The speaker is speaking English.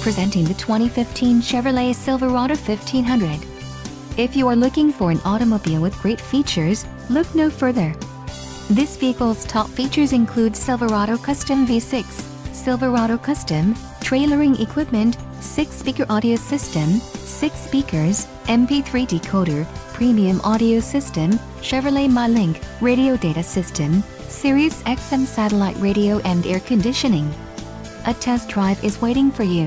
presenting the 2015 Chevrolet Silverado 1500. If you are looking for an automobile with great features, look no further. This vehicle's top features include Silverado Custom V6, Silverado Custom, trailering equipment, 6-speaker audio system, 6 speakers, MP3 decoder, premium audio system, Chevrolet MyLink, radio data system, Sirius XM satellite radio and air conditioning. A test drive is waiting for you.